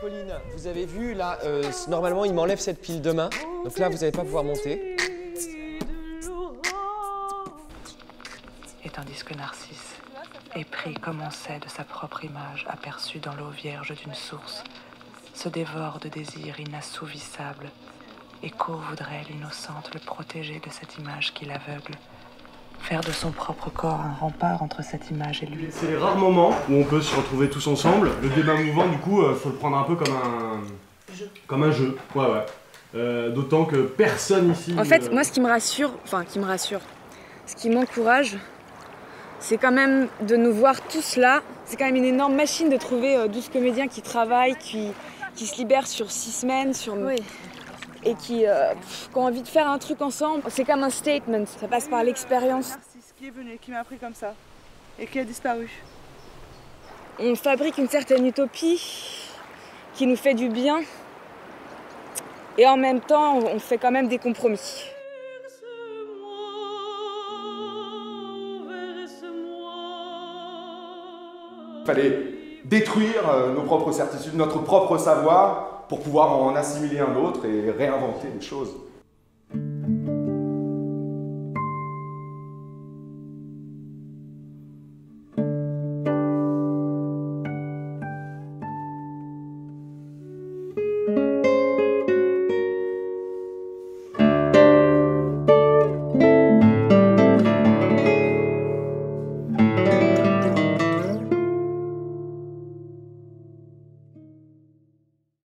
Pauline, vous avez vu là, euh, normalement il m'enlève cette pile demain, donc là vous n'allez pas pouvoir monter. Et tandis que Narcisse, épris comme on sait de sa propre image aperçue dans l'eau vierge d'une source, se dévore de désirs inassouvissables, Echo voudrait, l'innocente, le protéger de cette image qui l'aveugle, faire de son propre corps un rempart entre cette image et lui. C'est les rares moments où on peut se retrouver tous ensemble. Le débat mouvant, du coup, euh, faut le prendre un peu comme un comme un jeu. Ouais, ouais. Euh, D'autant que personne ici. En fait, euh, moi, ce qui me rassure, enfin, qui me rassure, ce qui m'encourage, c'est quand même de nous voir tous là. C'est quand même une énorme machine de trouver euh, 12 comédiens qui travaillent, qui, qui se libèrent sur 6 semaines, sur... et qui, euh, pff, qui ont envie de faire un truc ensemble. C'est comme un statement, ça passe par l'expérience. Qui est venu, qui m'a appris comme ça et qui a disparu. On fabrique une certaine utopie qui nous fait du bien. Et en même temps, on fait quand même des compromis. Il fallait détruire euh, nos propres certitudes, notre propre savoir, pour pouvoir en assimiler un autre et réinventer des choses.